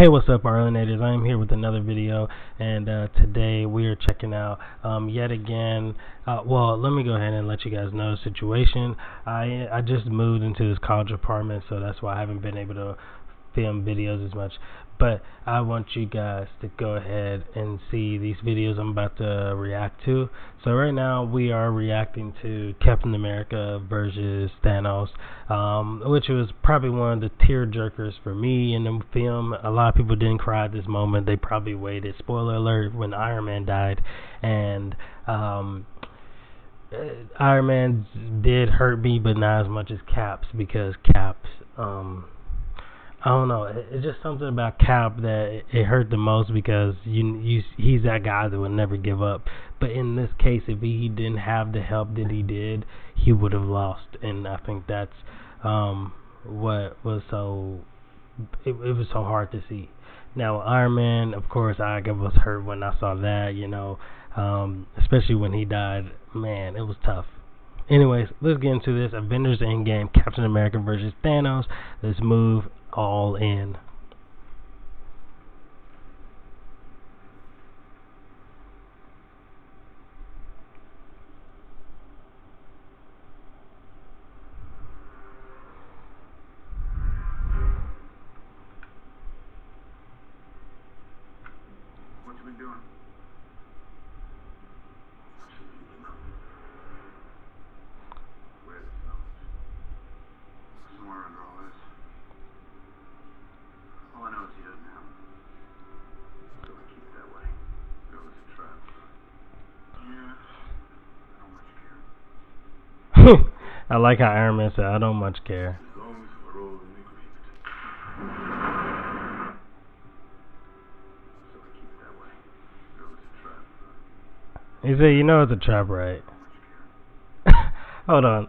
Hey, what's up, Arlinators? I am here with another video, and uh, today we are checking out um, yet again. Uh, well, let me go ahead and let you guys know the situation. I I just moved into this college apartment, so that's why I haven't been able to film videos as much. But I want you guys to go ahead and see these videos I'm about to react to. So right now we are reacting to Captain America versus Thanos, um, which was probably one of the tear jerkers for me in the film. A lot of people didn't cry at this moment. They probably waited. Spoiler alert: when Iron Man died, and um, Iron Man did hurt me, but not as much as Caps because Caps. Um, I don't know. It's just something about Cap that it hurt the most because you you he's that guy that would never give up. But in this case, if he didn't have the help that he did, he would have lost. And I think that's um, what was so it, it was so hard to see. Now Iron Man, of course, I was hurt when I saw that. You know, um, especially when he died. Man, it was tough. Anyways, let's get into this. Avengers Endgame, Captain America versus Thanos. Let's move all in. What you been doing? Where's the phone? Somewhere under all this. All I know is he doesn't have it. So we keep it that way. It was a trap. Yeah. I don't much care. I like how Iron Man said, I don't much care. He said, you know it's a trap, right? Hold on.